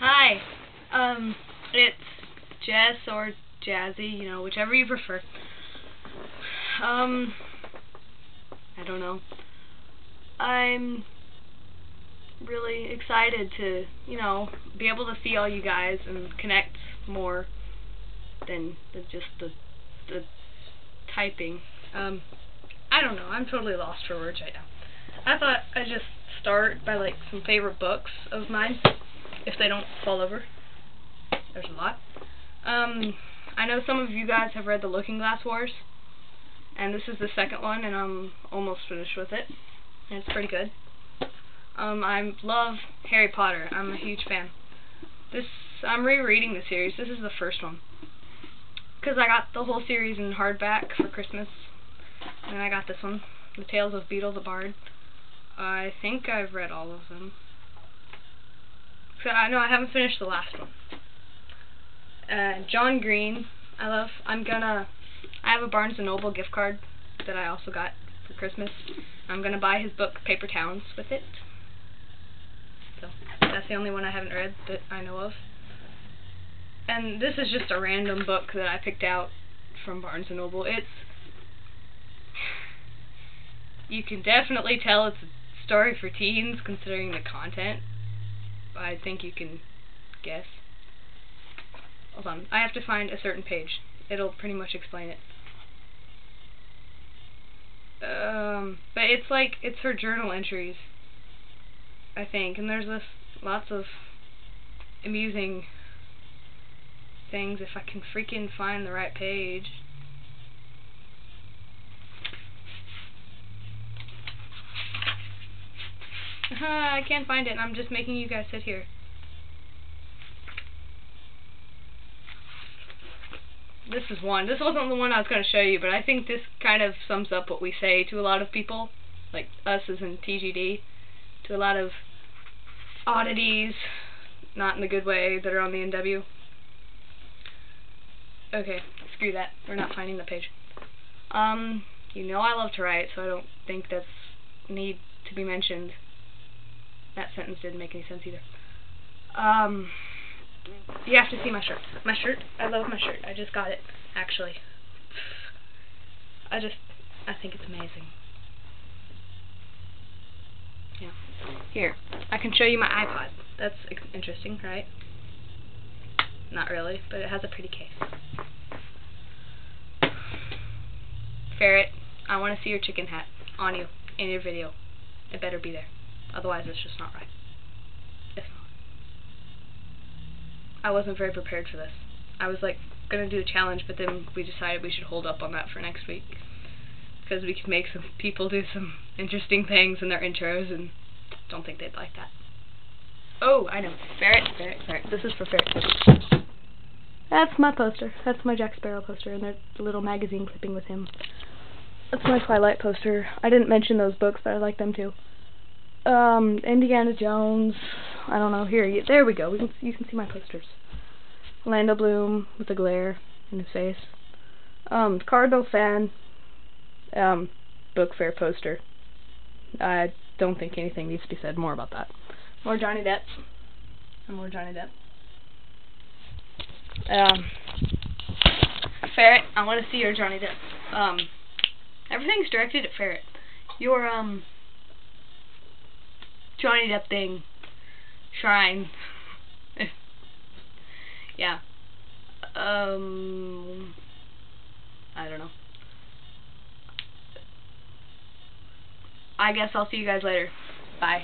Hi. Um, it's Jess or Jazzy, you know, whichever you prefer. Um, I don't know. I'm really excited to, you know, be able to see all you guys and connect more than, than just the, the typing. Um, I don't know. I'm totally lost for words right now. I thought I'd just start by like some favorite books of mine, if they don't fall over. There's a lot. Um, I know some of you guys have read The Looking Glass Wars, and this is the second one, and I'm almost finished with it. And it's pretty good. Um, I love Harry Potter. I'm a huge fan. This I'm rereading the series. This is the first one because I got the whole series in hardback for Christmas, and I got this one, The Tales of Beedle the Bard. I think I've read all of them. So I know I haven't finished the last one. Uh, John Green, I love. I'm gonna. I have a Barnes Noble gift card that I also got for Christmas. I'm gonna buy his book Paper Towns with it. So that's the only one I haven't read that I know of. And this is just a random book that I picked out from Barnes Noble. It's you can definitely tell it's a story for teens considering the content. I think you can guess. Hold on. I have to find a certain page. It'll pretty much explain it. Um, but it's like, it's her journal entries. I think. And there's this, lots of amusing things if I can freaking find the right page. I can't find it, and I'm just making you guys sit here. This is one. This wasn't the one I was going to show you, but I think this kind of sums up what we say to a lot of people, like us as in TGD, to a lot of oddities, not in the good way, that are on the NW. Okay, screw that. We're not finding the page. Um, you know I love to write, so I don't think that's need to be mentioned. That sentence didn't make any sense either. Um, you have to see my shirt. My shirt, I love my shirt. I just got it, actually. I just, I think it's amazing. Yeah. Here, I can show you my iPod. That's interesting, right? Not really, but it has a pretty case. Ferret, I want to see your chicken hat on you in your video. It better be there. Otherwise, it's just not right. It's not. I wasn't very prepared for this. I was like gonna do a challenge, but then we decided we should hold up on that for next week because we could make some people do some interesting things in their intros, and don't think they'd like that. Oh, I know. Ferret, ferret, ferret. This is for ferret. That's my poster. That's my Jack Sparrow poster, and there's a little magazine clipping with him. That's my Twilight poster. I didn't mention those books, but I like them too um, Indiana Jones. I don't know. Here, there we go. We can you can see my posters. Orlando Bloom with a glare in his face. Um, Cardinal fan. Um, book fair poster. I don't think anything needs to be said more about that. More Johnny Depp. And more Johnny Depp. Um, Ferret, I want to see your Johnny Depp. Um, everything's directed at Ferret. Your um Johnny Depp thing. Shrine. yeah. Um. I don't know. I guess I'll see you guys later. Bye.